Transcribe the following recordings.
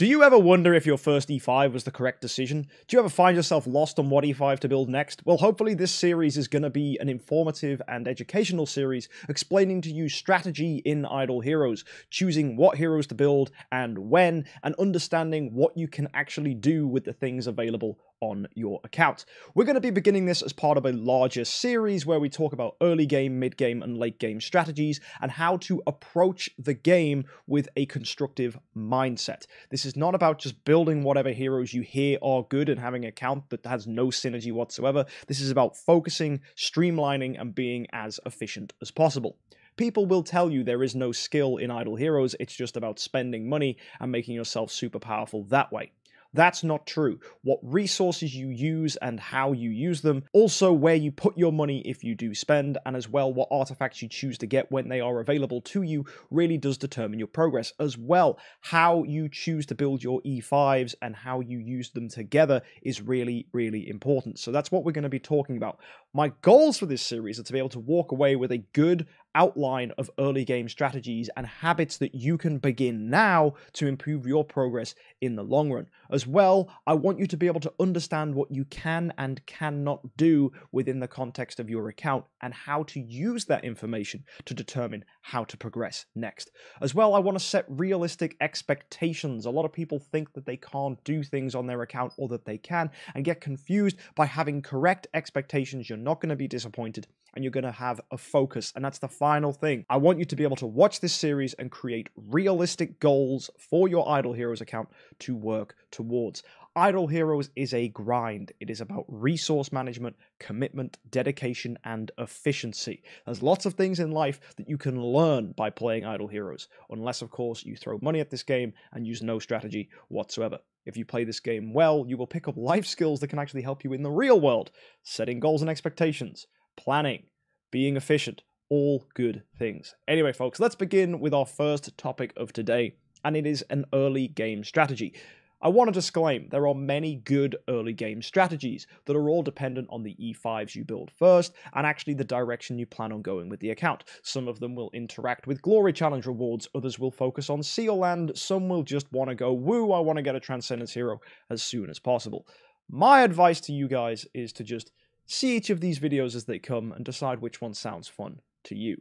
Do you ever wonder if your first E5 was the correct decision? Do you ever find yourself lost on what E5 to build next? Well, hopefully, this series is going to be an informative and educational series explaining to you strategy in Idle Heroes, choosing what heroes to build and when, and understanding what you can actually do with the things available on your account. We're going to be beginning this as part of a larger series where we talk about early game, mid game, and late game strategies and how to approach the game with a constructive mindset. This is not about just building whatever heroes you hear are good and having an account that has no synergy whatsoever. This is about focusing, streamlining, and being as efficient as possible. People will tell you there is no skill in Idle Heroes, it's just about spending money and making yourself super powerful that way. That's not true. What resources you use and how you use them, also where you put your money if you do spend, and as well what artifacts you choose to get when they are available to you really does determine your progress. As well, how you choose to build your E5s and how you use them together is really, really important. So that's what we're going to be talking about. My goals for this series are to be able to walk away with a good outline of early game strategies and habits that you can begin now to improve your progress in the long run. As well, I want you to be able to understand what you can and cannot do within the context of your account and how to use that information to determine how to progress next. As well, I want to set realistic expectations. A lot of people think that they can't do things on their account or that they can and get confused by having correct expectations. You're not going to be disappointed and you're going to have a focus. And that's the final thing. I want you to be able to watch this series and create realistic goals for your Idle Heroes account to work towards. Idle Heroes is a grind. It is about resource management, commitment, dedication, and efficiency. There's lots of things in life that you can learn by playing Idle Heroes, unless, of course, you throw money at this game and use no strategy whatsoever. If you play this game well, you will pick up life skills that can actually help you in the real world, setting goals and expectations, planning, being efficient, all good things. Anyway, folks, let's begin with our first topic of today, and it is an early game strategy. I want to disclaim there are many good early game strategies that are all dependent on the E5s you build first and actually the direction you plan on going with the account. Some of them will interact with Glory Challenge rewards, others will focus on Seal Land, some will just want to go, woo, I want to get a Transcendence hero as soon as possible. My advice to you guys is to just see each of these videos as they come and decide which one sounds fun to you.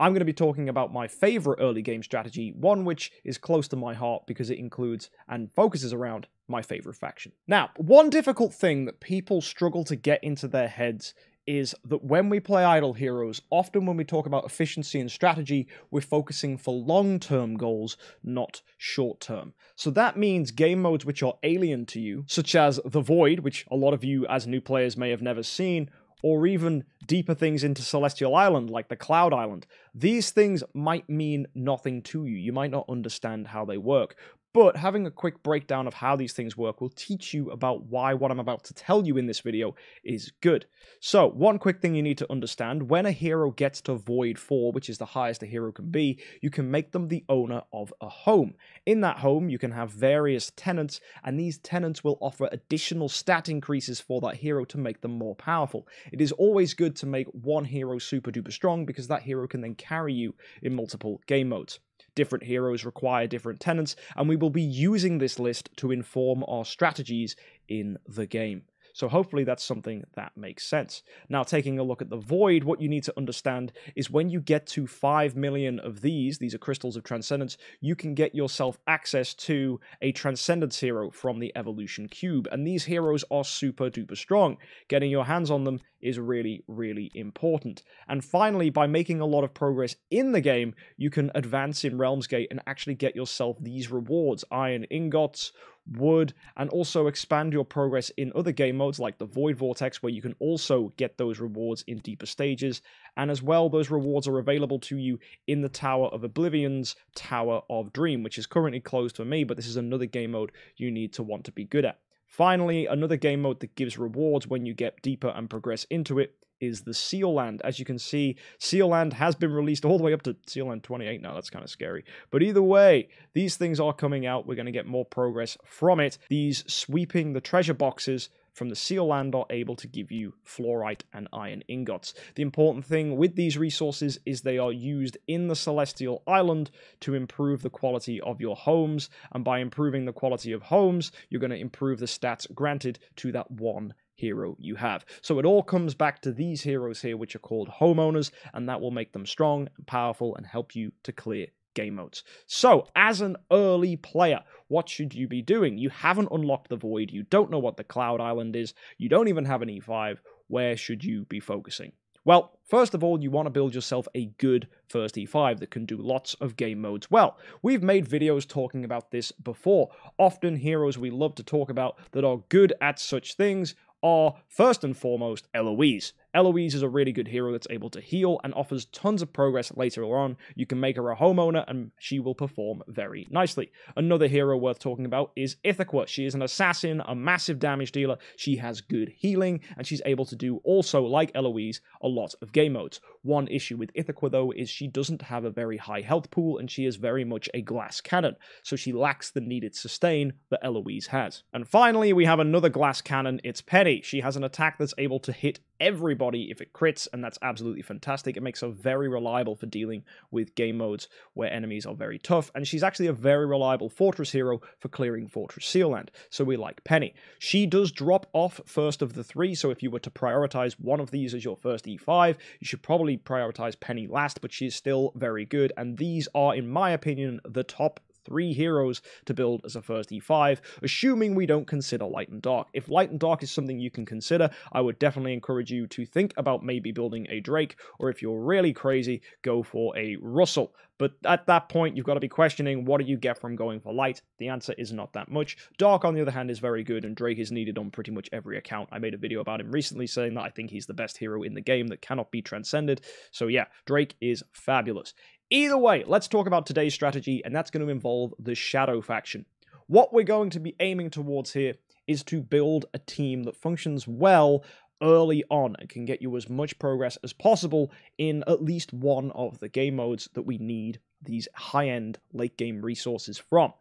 I'm going to be talking about my favorite early game strategy, one which is close to my heart because it includes and focuses around my favorite faction. Now, one difficult thing that people struggle to get into their heads is that when we play Idle Heroes, often when we talk about efficiency and strategy, we're focusing for long term goals, not short term. So that means game modes which are alien to you, such as The Void, which a lot of you as new players may have never seen, or even deeper things into Celestial Island, like the Cloud Island. These things might mean nothing to you. You might not understand how they work. But having a quick breakdown of how these things work will teach you about why what I'm about to tell you in this video is good. So, one quick thing you need to understand when a hero gets to Void 4, which is the highest a hero can be, you can make them the owner of a home. In that home, you can have various tenants, and these tenants will offer additional stat increases for that hero to make them more powerful. It is always good to make one hero super duper strong because that hero can then carry you in multiple game modes. Different heroes require different tenants, and we will be using this list to inform our strategies in the game. So hopefully that's something that makes sense. Now, taking a look at the Void, what you need to understand is when you get to 5 million of these, these are crystals of transcendence, you can get yourself access to a transcendence hero from the evolution cube. And these heroes are super duper strong. Getting your hands on them is really, really important. And finally, by making a lot of progress in the game, you can advance in Realmsgate and actually get yourself these rewards iron ingots, wood, and also expand your progress in other game modes like the Void Vortex, where you can also get those rewards in deeper stages. And as well, those rewards are available to you in the Tower of Oblivion's Tower of Dream, which is currently closed for me, but this is another game mode you need to want to be good at. Finally, another game mode that gives rewards when you get deeper and progress into it is the Seal Land. As you can see, Seal Land has been released all the way up to Seal Land 28 now. That's kind of scary. But either way, these things are coming out. We're going to get more progress from it. These sweeping the treasure boxes from the Seal Land are able to give you fluorite and iron ingots. The important thing with these resources is they are used in the Celestial Island to improve the quality of your homes, and by improving the quality of homes, you're going to improve the stats granted to that one hero you have. So it all comes back to these heroes here, which are called homeowners, and that will make them strong and powerful and help you to clear game modes. So, as an early player, what should you be doing? You haven't unlocked the Void, you don't know what the Cloud Island is, you don't even have an E5. Where should you be focusing? Well, first of all, you want to build yourself a good first E5 that can do lots of game modes well. We've made videos talking about this before. Often heroes we love to talk about that are good at such things are first and foremost Eloise. Eloise is a really good hero that's able to heal and offers tons of progress later on. You can make her a homeowner and she will perform very nicely. Another hero worth talking about is Ithaca. She is an assassin, a massive damage dealer. She has good healing and she's able to do also, like Eloise, a lot of game modes. One issue with Ithaca though is she doesn't have a very high health pool and she is very much a glass cannon, so she lacks the needed sustain that Eloise has. And finally, we have another glass cannon, it's Penny. She has an attack that's able to hit everybody if it crits, and that's absolutely fantastic. It makes her very reliable for dealing with game modes where enemies are very tough, and she's actually a very reliable fortress hero for clearing Fortress Sealand, so we like Penny. She does drop off first of the three, so if you were to prioritize one of these as your first E5, you should probably prioritize Penny last, but she is still very good, and these are, in my opinion, the top three heroes to build as a first E5, assuming we don't consider Light and Dark. If Light and Dark is something you can consider, I would definitely encourage you to think about maybe building a Drake, or if you're really crazy, go for a Russell. But at that point, you've got to be questioning what do you get from going for light? The answer is not that much. Dark, on the other hand, is very good, and Drake is needed on pretty much every account. I made a video about him recently saying that I think he's the best hero in the game that cannot be transcended. So yeah, Drake is fabulous. Either way, let's talk about today's strategy, and that's going to involve the Shadow faction. What we're going to be aiming towards here is to build a team that functions well early on and can get you as much progress as possible in at least one of the game modes that we need these high end late game resources from.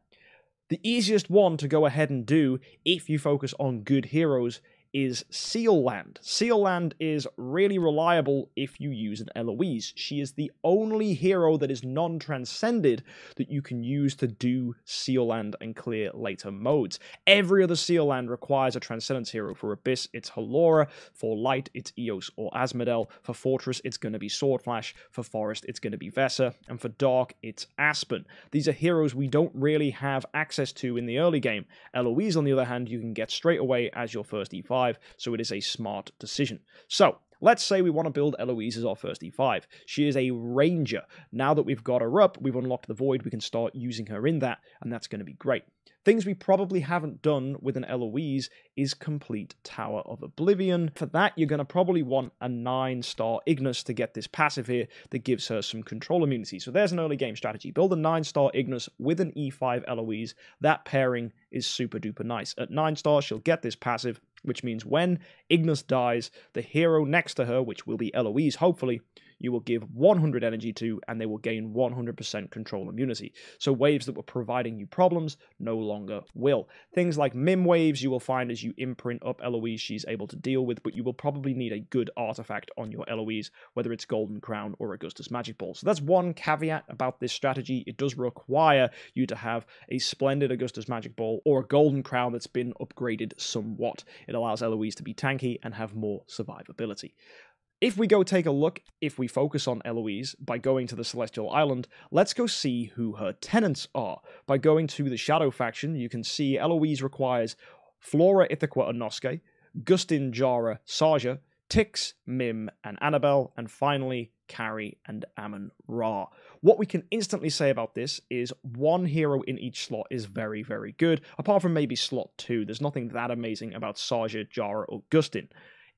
The easiest one to go ahead and do if you focus on good heroes is Seal Land. Seal Land is really reliable if you use an Eloise. She is the only hero that is non transcended that you can use to do Seal Land and clear later modes. Every other Seal Land requires a Transcendence hero. For Abyss, it's Halora. For Light, it's Eos or Asmodel. For Fortress, it's going to be Swordflash. For Forest, it's going to be Vesa. And for Dark, it's Aspen. These are heroes we don't really have access to in the early game. Eloise, on the other hand, you can get straight away as your first E5 so it is a smart decision. So, Let's say we want to build Eloise as our first E5. She is a ranger. Now that we've got her up, we've unlocked the void, we can start using her in that, and that's going to be great. Things we probably haven't done with an Eloise is complete Tower of Oblivion. For that, you're going to probably want a 9-star Ignis to get this passive here that gives her some control immunity. So there's an early game strategy. Build a 9-star Ignis with an E5 Eloise. That pairing is super duper nice. At 9 stars, she'll get this passive, which means when Ignis dies, the hero next to her, which will be Eloise, hopefully, you will give 100 energy to, and they will gain 100% control immunity. So waves that were providing you problems no longer will. Things like Mim waves you will find as you imprint up Eloise she's able to deal with, but you will probably need a good artifact on your Eloise, whether it's Golden Crown or Augustus Magic Ball. So that's one caveat about this strategy. It does require you to have a splendid Augustus Magic Ball or a Golden Crown that's been upgraded somewhat. It allows Eloise to be tanky and have more survivability. If we go take a look, if we focus on Eloise by going to the Celestial Island, let's go see who her tenants are. By going to the Shadow faction, you can see Eloise requires Flora Ithaca Onoske, Gustin Jara Saja, Tix, Mim, and Annabelle, and finally Carrie and Ammon Ra. What we can instantly say about this is one hero in each slot is very, very good, apart from maybe slot two. There's nothing that amazing about Saja, Jara, or Gustin.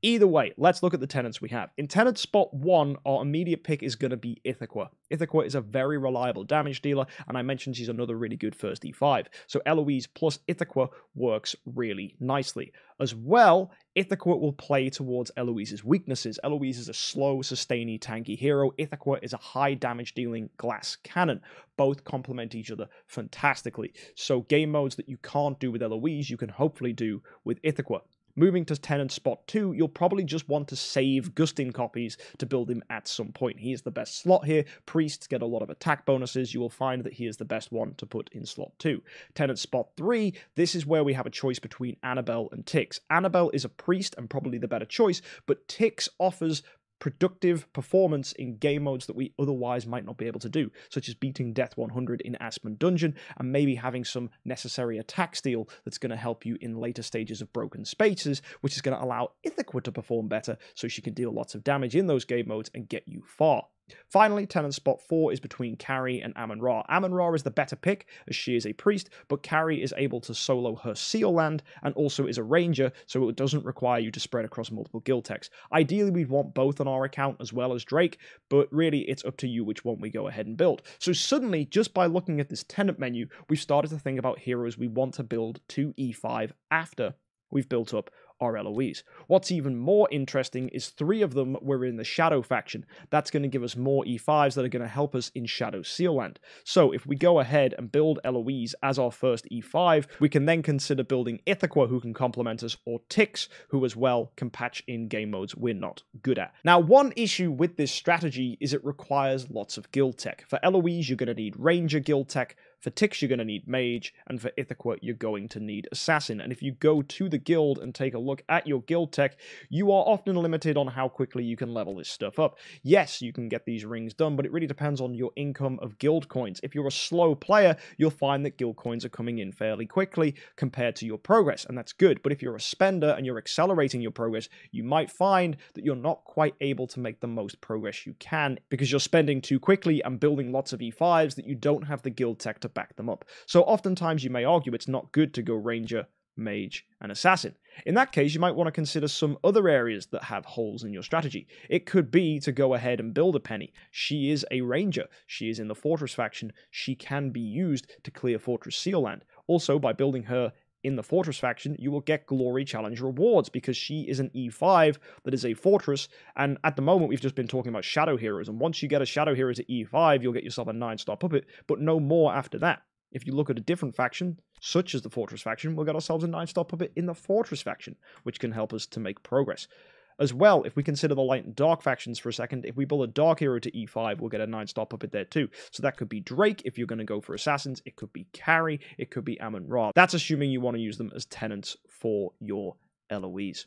Either way, let's look at the tenants we have. In tenant spot one, our immediate pick is going to be Ithaca. Ithaca is a very reliable damage dealer, and I mentioned she's another really good first E5. So Eloise plus Ithaca works really nicely. As well, Ithaca will play towards Eloise's weaknesses. Eloise is a slow, sustainy, tanky hero. Ithaca is a high damage dealing glass cannon. Both complement each other fantastically. So game modes that you can't do with Eloise, you can hopefully do with Ithaca. Moving to tenant spot 2, you'll probably just want to save Gustin copies to build him at some point. He is the best slot here. Priests get a lot of attack bonuses. You will find that he is the best one to put in slot 2. Tenant spot 3, this is where we have a choice between Annabelle and Tix. Annabelle is a priest and probably the better choice, but Tix offers productive performance in game modes that we otherwise might not be able to do, such as beating Death 100 in Aspen Dungeon and maybe having some necessary attack steal that's going to help you in later stages of Broken Spaces, which is going to allow Ithaca to perform better so she can deal lots of damage in those game modes and get you far. Finally, tenant spot 4 is between Carrie and Amon Ra. Amon Ra is the better pick, as she is a priest, but Carrie is able to solo her seal land and also is a ranger, so it doesn't require you to spread across multiple guild techs. Ideally, we'd want both on our account as well as Drake, but really it's up to you which one we go ahead and build. So suddenly, just by looking at this tenant menu, we've started to think about heroes we want to build to E5 after we've built up are Eloise. What's even more interesting is three of them were in the Shadow faction. That's going to give us more E5s that are going to help us in Shadow Sealland. So if we go ahead and build Eloise as our first E5, we can then consider building Ithaca who can complement us, or Tix who as well can patch in game modes we're not good at. Now one issue with this strategy is it requires lots of guild tech. For Eloise you're going to need Ranger guild tech, for Tix, you're going to need Mage, and for Ithaca, you're going to need Assassin. And if you go to the guild and take a look at your guild tech, you are often limited on how quickly you can level this stuff up. Yes, you can get these rings done, but it really depends on your income of guild coins. If you're a slow player, you'll find that guild coins are coming in fairly quickly compared to your progress, and that's good. But if you're a spender and you're accelerating your progress, you might find that you're not quite able to make the most progress you can because you're spending too quickly and building lots of E5s that you don't have the guild tech to back them up. So oftentimes you may argue it's not good to go Ranger, Mage, and Assassin. In that case, you might want to consider some other areas that have holes in your strategy. It could be to go ahead and build a Penny. She is a Ranger. She is in the Fortress faction. She can be used to clear Fortress Seal Land. Also, by building her in the Fortress faction, you will get Glory Challenge rewards because she is an E5 that is a Fortress. And at the moment, we've just been talking about Shadow Heroes. And once you get a Shadow Hero to E5, you'll get yourself a 9 star puppet, but no more after that. If you look at a different faction, such as the Fortress faction, we'll get ourselves a 9 star puppet in the Fortress faction, which can help us to make progress. As well, if we consider the light and dark factions for a second, if we build a dark hero to e5, we'll get a 9 star puppet there too. So that could be Drake if you're going to go for assassins, it could be Carrie, it could be Amon Ra. That's assuming you want to use them as tenants for your Eloise.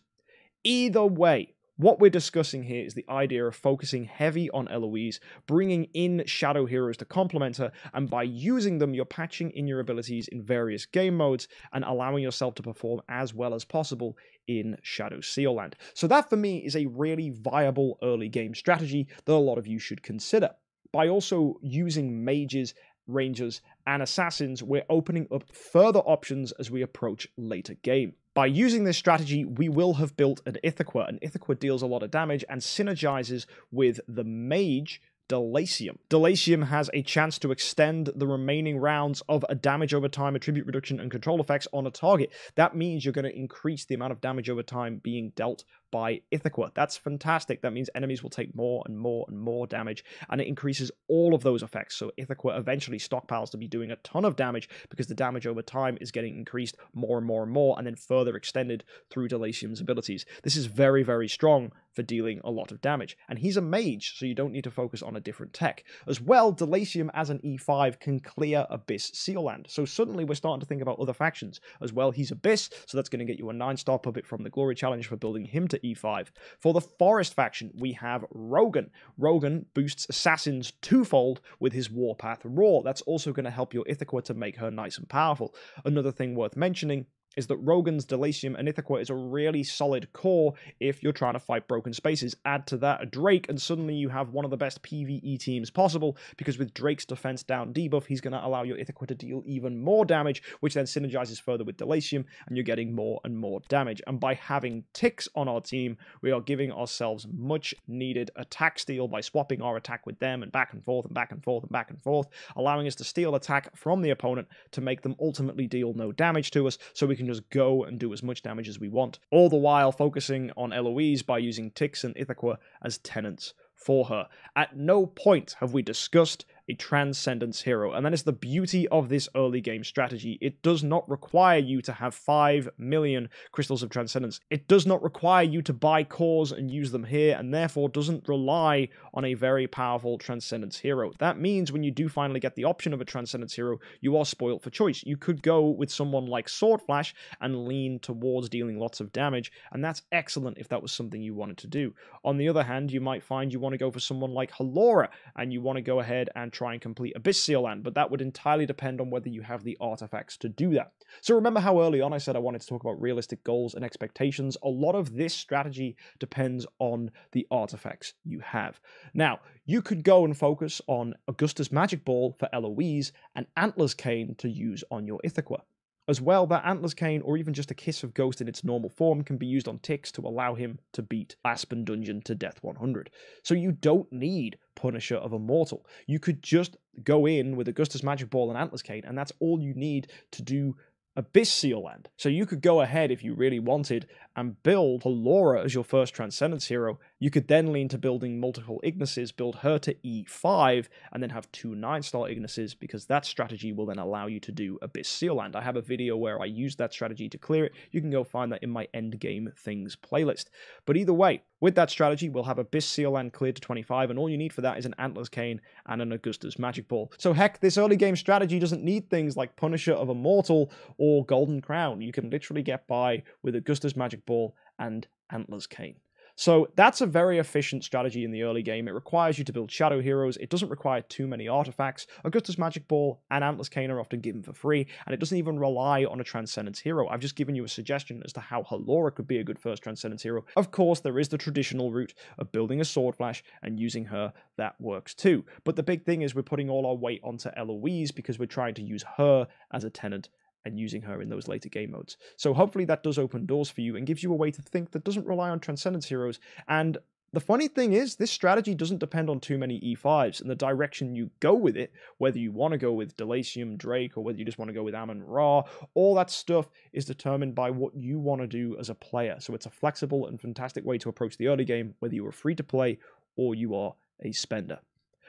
Either way, what we're discussing here is the idea of focusing heavy on Eloise, bringing in shadow heroes to complement her, and by using them, you're patching in your abilities in various game modes and allowing yourself to perform as well as possible in Shadow Seal Land. So that for me is a really viable early game strategy that a lot of you should consider. By also using mages rangers, and assassins, we're opening up further options as we approach later game. By using this strategy, we will have built an Ithaca, and Ithaca deals a lot of damage and synergizes with the Mage, Delacium. Delacium has a chance to extend the remaining rounds of a damage over time, attribute reduction, and control effects on a target. That means you're going to increase the amount of damage over time being dealt by Ithaca. That's fantastic. That means enemies will take more and more and more damage, and it increases all of those effects. So Ithaca eventually stockpiles to be doing a ton of damage because the damage over time is getting increased more and more and more, and then further extended through Delacium's abilities. This is very, very strong for dealing a lot of damage. And he's a mage, so you don't need to focus on a different tech. As well, Delacium as an E5 can clear Abyss Seal Land. So suddenly we're starting to think about other factions. As well, he's Abyss, so that's going to get you a 9-star puppet from the Glory Challenge for building him to E5. For the Forest faction, we have Rogan. Rogan boosts assassins twofold with his Warpath Roar. That's also going to help your Ithaca to make her nice and powerful. Another thing worth mentioning is that Rogan's Delacium and Ithaca is a really solid core if you're trying to fight broken spaces. Add to that a Drake, and suddenly you have one of the best PvE teams possible, because with Drake's defense down debuff, he's going to allow your Ithaca to deal even more damage, which then synergizes further with Delacium, and you're getting more and more damage. And by having Tix on our team, we are giving ourselves much needed attack steal by swapping our attack with them and back and forth and back and forth and back and forth, allowing us to steal attack from the opponent to make them ultimately deal no damage to us, so we can can just go and do as much damage as we want, all the while focusing on Eloise by using Tix and Ithaca as tenants for her. At no point have we discussed a Transcendence hero. And that is the beauty of this early game strategy. It does not require you to have 5 million Crystals of Transcendence. It does not require you to buy cores and use them here, and therefore doesn't rely on a very powerful Transcendence hero. That means when you do finally get the option of a Transcendence hero, you are spoiled for choice. You could go with someone like Sword Flash and lean towards dealing lots of damage, and that's excellent if that was something you wanted to do. On the other hand, you might find you want to go for someone like Halora, and you want to go ahead and try and complete Abyss Seal Land, but that would entirely depend on whether you have the artifacts to do that. So remember how early on I said I wanted to talk about realistic goals and expectations? A lot of this strategy depends on the artifacts you have. Now, you could go and focus on Augustus Magic Ball for Eloise and Antler's Cane to use on your Ithaca. As well, that Antler's Cane or even just a Kiss of Ghost in its normal form can be used on Tix to allow him to beat Aspen Dungeon to Death 100. So you don't need Punisher of Immortal. You could just go in with Augustus Magic Ball and Antler's Cane, and that's all you need to do Abyss Seal Land. So you could go ahead if you really wanted and build Halora as your first Transcendence hero. You could then lean to building multiple Ignises, build her to E5, and then have two 9-star Ignises, because that strategy will then allow you to do Abyss Seal Land. I have a video where I use that strategy to clear it. You can go find that in my Endgame Things playlist. But either way, with that strategy, we'll have Abyss Seal Land cleared to 25, and all you need for that is an Antler's Cane and an Augustus Magic Ball. So heck, this early game strategy doesn't need things like Punisher of Immortal or Golden Crown. You can literally get by with Augustus Magic Ball and Antler's Cane. So that's a very efficient strategy in the early game. It requires you to build shadow heroes. It doesn't require too many artifacts. Augustus Magic Ball and Antler's Cane are often given for free, and it doesn't even rely on a Transcendence hero. I've just given you a suggestion as to how Halora could be a good first Transcendence hero. Of course, there is the traditional route of building a Sword Flash and using her. That works too. But the big thing is we're putting all our weight onto Eloise because we're trying to use her as a tenant and using her in those later game modes. So hopefully that does open doors for you and gives you a way to think that doesn't rely on Transcendence heroes. And the funny thing is, this strategy doesn't depend on too many E5s, and the direction you go with it, whether you want to go with Delacium, Drake, or whether you just want to go with Ammon Ra, all that stuff is determined by what you want to do as a player. So it's a flexible and fantastic way to approach the early game, whether you are free to play or you are a spender.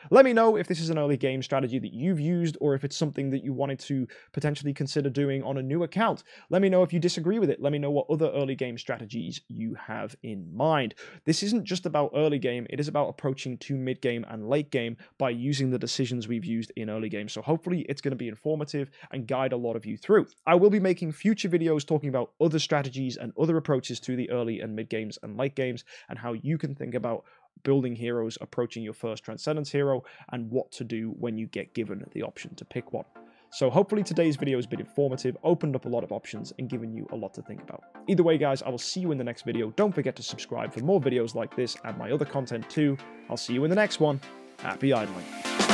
Let me know if this is an early game strategy that you've used or if it's something that you wanted to potentially consider doing on a new account. Let me know if you disagree with it. Let me know what other early game strategies you have in mind. This isn't just about early game, it is about approaching to mid game and late game by using the decisions we've used in early game. So hopefully it's going to be informative and guide a lot of you through. I will be making future videos talking about other strategies and other approaches to the early and mid games and late games and how you can think about building heroes, approaching your first Transcendence hero, and what to do when you get given the option to pick one. So hopefully today's video has been informative, opened up a lot of options, and given you a lot to think about. Either way, guys, I will see you in the next video. Don't forget to subscribe for more videos like this and my other content too. I'll see you in the next one. Happy idling.